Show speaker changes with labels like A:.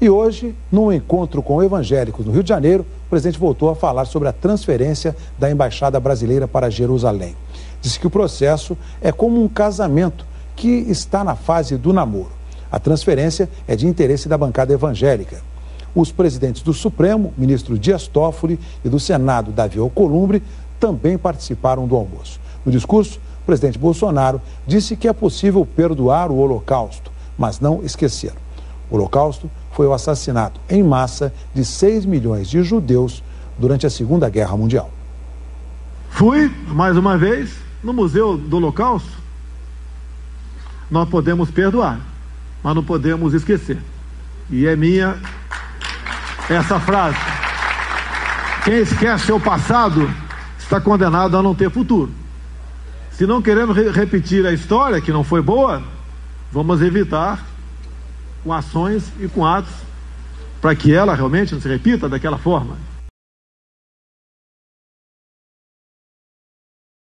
A: E hoje, num encontro com evangélicos no Rio de Janeiro, o presidente voltou a falar sobre a transferência da embaixada brasileira para Jerusalém. Disse que o processo é como um casamento que está na fase do namoro. A transferência é de interesse da bancada evangélica. Os presidentes do Supremo, ministro Dias Toffoli, e do Senado, Davi Alcolumbre, também participaram do almoço. No discurso, o presidente Bolsonaro disse que é possível perdoar o Holocausto, mas não esquecer. O Holocausto foi o assassinato em massa de 6 milhões de judeus durante a Segunda Guerra Mundial.
B: Fui, mais uma vez, no Museu do Holocausto. Nós podemos perdoar, mas não podemos esquecer. E é minha essa frase. Quem esquece o passado está condenado a não ter futuro. Se não queremos re repetir a história, que não foi boa, vamos evitar com ações e com atos para que ela realmente não se repita daquela forma.